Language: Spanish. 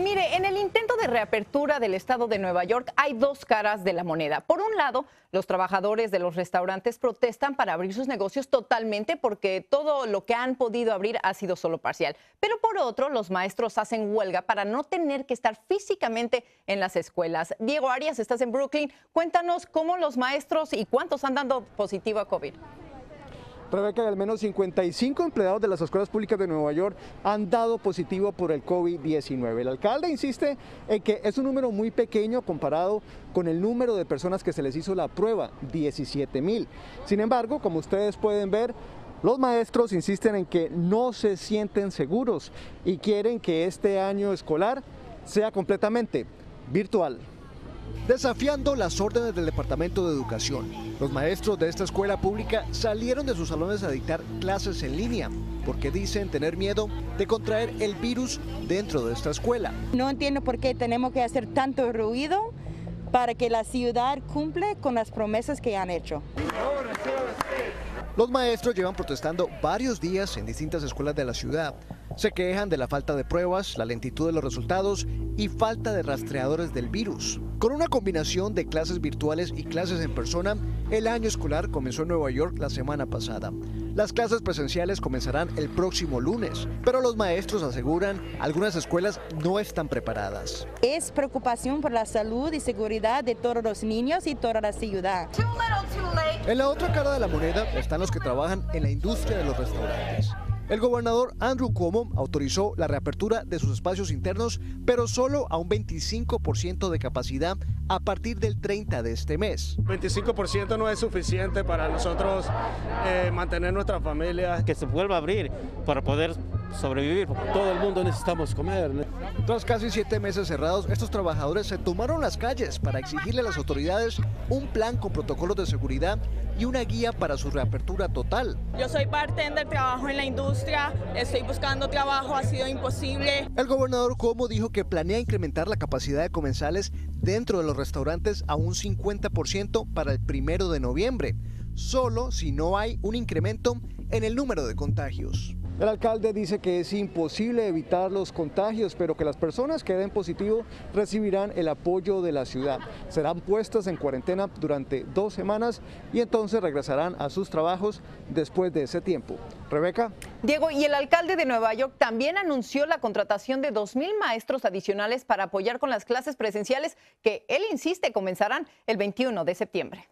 mire, en el intento de reapertura del estado de Nueva York hay dos caras de la moneda. Por un lado, los trabajadores de los restaurantes protestan para abrir sus negocios totalmente porque todo lo que han podido abrir ha sido solo parcial. Pero por otro, los maestros hacen huelga para no tener que estar físicamente en las escuelas. Diego Arias, estás en Brooklyn. Cuéntanos cómo los maestros y cuántos han dado positivo a COVID. Rebeca, al menos 55 empleados de las escuelas públicas de Nueva York han dado positivo por el COVID-19. El alcalde insiste en que es un número muy pequeño comparado con el número de personas que se les hizo la prueba, 17 mil. Sin embargo, como ustedes pueden ver, los maestros insisten en que no se sienten seguros y quieren que este año escolar sea completamente virtual. Desafiando las órdenes del Departamento de Educación, los maestros de esta escuela pública salieron de sus salones a dictar clases en línea porque dicen tener miedo de contraer el virus dentro de esta escuela. No entiendo por qué tenemos que hacer tanto ruido para que la ciudad cumple con las promesas que han hecho. Los maestros llevan protestando varios días en distintas escuelas de la ciudad. Se quejan de la falta de pruebas, la lentitud de los resultados y falta de rastreadores del virus. Con una combinación de clases virtuales y clases en persona, el año escolar comenzó en Nueva York la semana pasada. Las clases presenciales comenzarán el próximo lunes, pero los maestros aseguran algunas escuelas no están preparadas. Es preocupación por la salud y seguridad de todos los niños y toda la ciudad. En la otra cara de la moneda están los que trabajan en la industria de los restaurantes. El gobernador Andrew Cuomo autorizó la reapertura de sus espacios internos, pero solo a un 25% de capacidad a partir del 30 de este mes. 25% no es suficiente para nosotros eh, mantener nuestra familia. Que se vuelva a abrir para poder sobrevivir. Todo el mundo necesitamos comer. Tras casi siete meses cerrados, estos trabajadores se tomaron las calles para exigirle a las autoridades un plan con protocolos de seguridad y una guía para su reapertura total. Yo soy bartender, trabajo en la industria, estoy buscando trabajo, ha sido imposible. El gobernador Cuomo dijo que planea incrementar la capacidad de comensales dentro de los restaurantes a un 50% para el primero de noviembre, solo si no hay un incremento en el número de contagios. El alcalde dice que es imposible evitar los contagios, pero que las personas que den positivo recibirán el apoyo de la ciudad. Serán puestas en cuarentena durante dos semanas y entonces regresarán a sus trabajos después de ese tiempo. Rebeca. Diego, y el alcalde de Nueva York también anunció la contratación de 2.000 maestros adicionales para apoyar con las clases presenciales que él insiste comenzarán el 21 de septiembre.